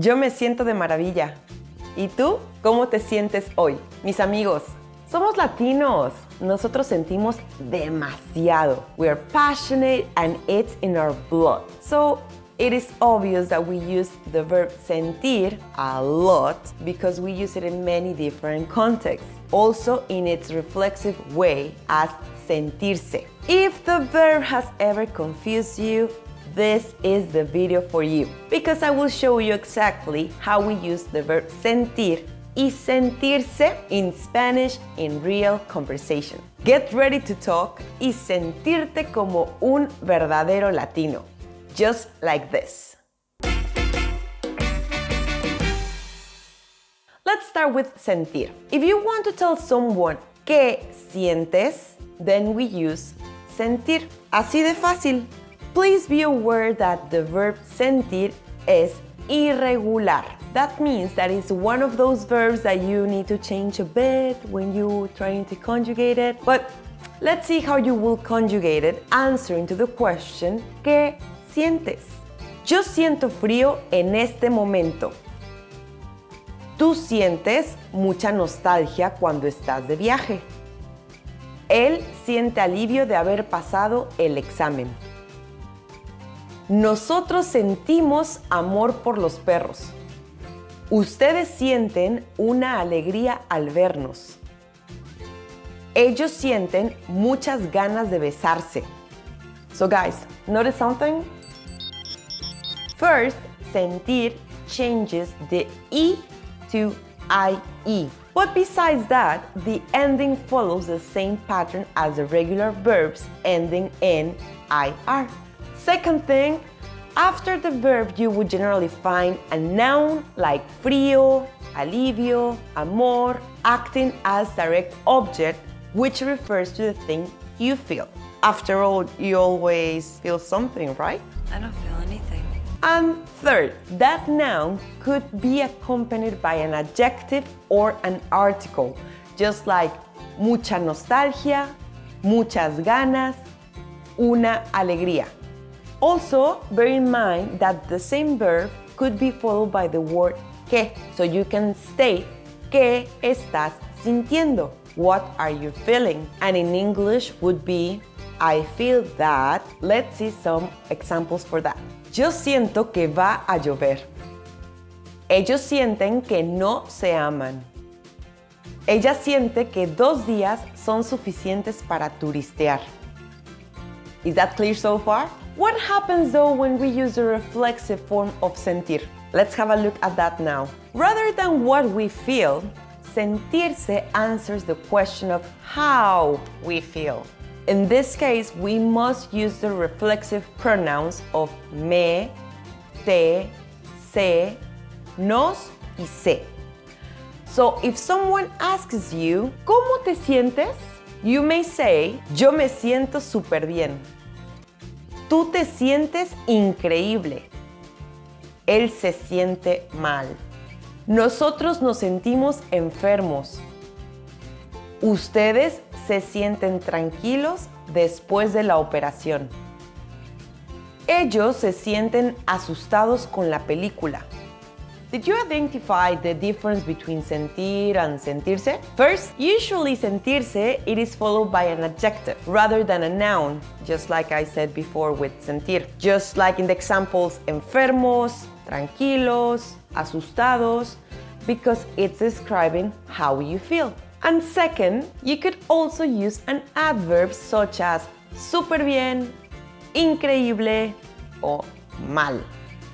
Yo me siento de maravilla. ¿Y tú? ¿Cómo te sientes hoy? Mis amigos, somos latinos. Nosotros sentimos demasiado. We are passionate and it's in our blood. So it is obvious that we use the verb sentir a lot because we use it in many different contexts. Also in its reflexive way as sentirse. If the verb has ever confused you, this is the video for you because I will show you exactly how we use the verb sentir y sentirse in Spanish in real conversation. Get ready to talk y sentirte como un verdadero latino, just like this. Let's start with sentir. If you want to tell someone que sientes, then we use sentir. Así de fácil. Please be aware that the verb sentir is irregular. That means that it's one of those verbs that you need to change a bit when you're trying to conjugate it. But let's see how you will conjugate it answering to the question ¿Qué sientes? Yo siento frío en este momento. Tú sientes mucha nostalgia cuando estás de viaje. Él siente alivio de haber pasado el examen. Nosotros sentimos amor por los perros. Ustedes sienten una alegría al vernos. Ellos sienten muchas ganas de besarse. So guys, notice something? First, sentir changes the E to IE. But besides that, the ending follows the same pattern as the regular verbs ending in IR. Second thing, after the verb you would generally find a noun like frío, alivio, amor, acting as direct object, which refers to the thing you feel. After all, you always feel something, right? I don't feel anything. And third, that noun could be accompanied by an adjective or an article, just like mucha nostalgia, muchas ganas, una alegría. Also, bear in mind that the same verb could be followed by the word que, so you can state ¿Qué estás sintiendo? What are you feeling? And in English would be I feel that. Let's see some examples for that. Yo siento que va a llover. Ellos sienten que no se aman. Ella siente que dos días son suficientes para turistear. Is that clear so far? What happens though when we use the reflexive form of sentir? Let's have a look at that now. Rather than what we feel, sentirse answers the question of how we feel. In this case, we must use the reflexive pronouns of me, te, se, nos y se. So if someone asks you, ¿cómo te sientes? You may say, yo me siento súper bien. Tú te sientes increíble. Él se siente mal. Nosotros nos sentimos enfermos. Ustedes se sienten tranquilos después de la operación. Ellos se sienten asustados con la película. Did you identify the difference between sentir and sentirse? First, usually sentirse, it is followed by an adjective rather than a noun, just like I said before with sentir. Just like in the examples enfermos, tranquilos, asustados, because it's describing how you feel. And second, you could also use an adverb such as súper bien, increíble, or mal.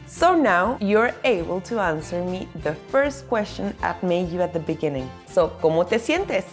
So now you're able to answer me the first question I made you at the beginning. So, ¿cómo te sientes?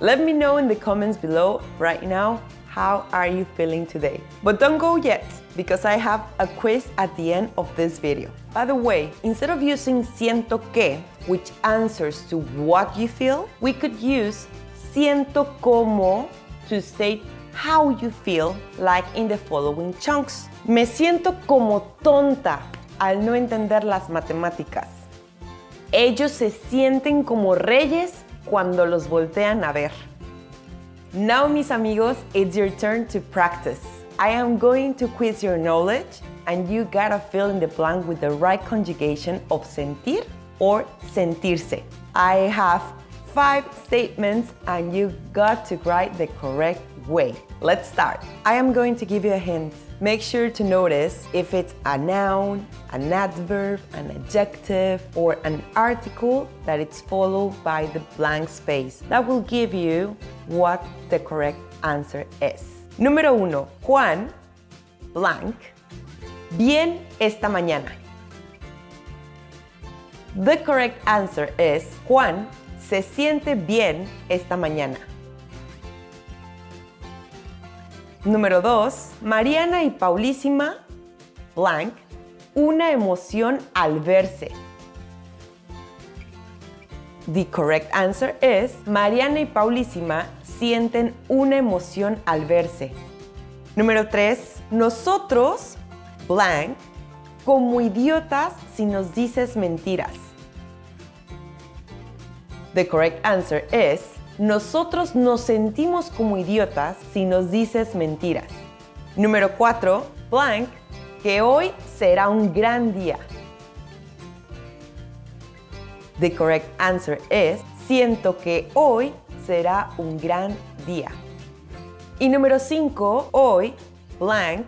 Let me know in the comments below right now how are you feeling today. But don't go yet because I have a quiz at the end of this video. By the way, instead of using siento que, which answers to what you feel, we could use siento como to state how you feel like in the following chunks. Me siento como tonta al no entender las matemáticas. Ellos se sienten como reyes cuando los voltean a ver. Now, mis amigos, it's your turn to practice. I am going to quiz your knowledge and you gotta fill in the blank with the right conjugation of sentir or sentirse. I have five statements and you got to write the correct way. Let's start. I am going to give you a hint. Make sure to notice if it's a noun, an adverb, an adjective, or an article that it's followed by the blank space. That will give you what the correct answer is. Número uno, Juan, blank, bien esta mañana. The correct answer is Juan se siente bien esta mañana. Número 2. Mariana y Paulísima, blank, una emoción al verse. The correct answer is Mariana y Paulísima sienten una emoción al verse. Número 3. Nosotros, blank, como idiotas si nos dices mentiras. The correct answer is nosotros nos sentimos como idiotas si nos dices mentiras. Número 4. Blank, que hoy será un gran día. The correct answer is siento que hoy será un gran día. Y número 5. Hoy, blank,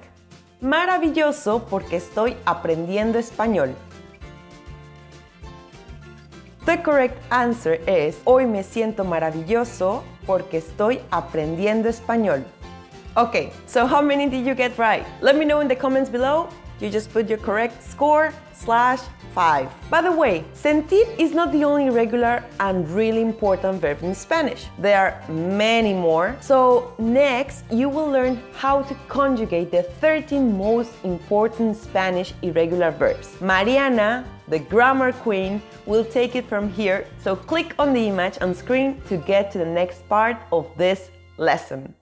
maravilloso porque estoy aprendiendo español. The correct answer is Hoy me siento maravilloso porque estoy aprendiendo español. Okay, so how many did you get right? Let me know in the comments below. You just put your correct score slash 5. By the way, sentir is not the only regular and really important verb in Spanish. There are many more. So next, you will learn how to conjugate the 13 most important Spanish irregular verbs. Mariana, the grammar queen, will take it from here. So click on the image on screen to get to the next part of this lesson.